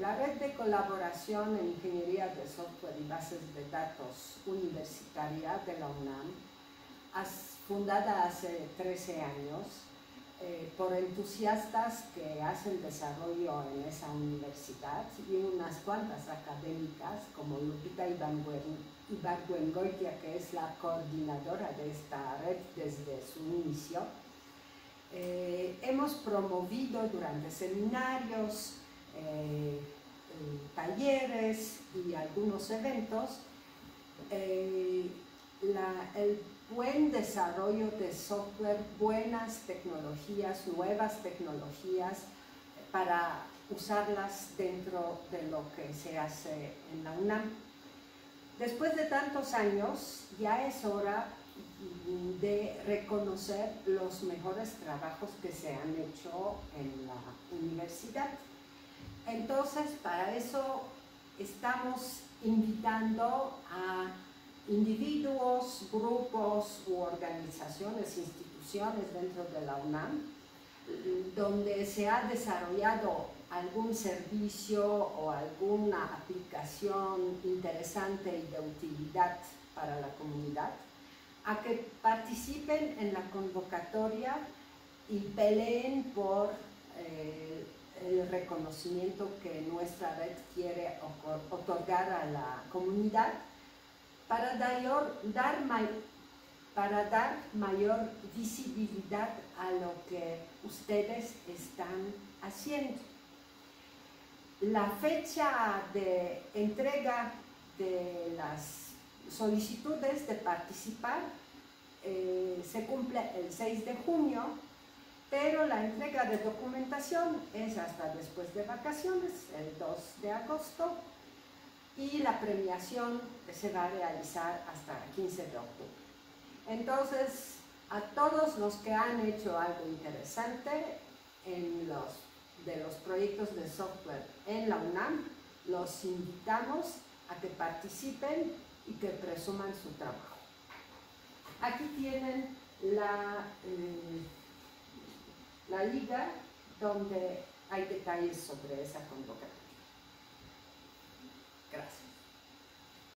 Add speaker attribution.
Speaker 1: La red de colaboración en ingeniería de software y bases de datos universitaria de la UNAM, fundada hace 13 años, eh, por entusiastas que hacen desarrollo en esa universidad y unas cuantas académicas como Lupita Ibargüengoitia, que es la coordinadora de esta red desde su inicio. Eh, hemos promovido durante seminarios, eh, talleres y algunos eventos, eh, el buen desarrollo de software, buenas tecnologías, nuevas tecnologías para usarlas dentro de lo que se hace en la UNAM. Después de tantos años, ya es hora de reconocer los mejores trabajos que se han hecho en la universidad. Entonces, para eso estamos invitando a individuos, grupos u organizaciones, instituciones dentro de la UNAM, donde se ha desarrollado algún servicio o alguna aplicación interesante y de utilidad para la comunidad, a que participen en la convocatoria y peleen por eh, el reconocimiento que nuestra red quiere otorgar a la comunidad para dar, para dar mayor visibilidad a lo que ustedes están haciendo. La fecha de entrega de las solicitudes de participar eh, se cumple el 6 de junio la entrega de documentación es hasta después de vacaciones, el 2 de agosto, y la premiación se va a realizar hasta el 15 de octubre. Entonces, a todos los que han hecho algo interesante en los, de los proyectos de software en la UNAM, los invitamos a que participen y que presuman su trabajo. Aquí tienen la... Eh, la liga donde hay detalles sobre esa convocatoria.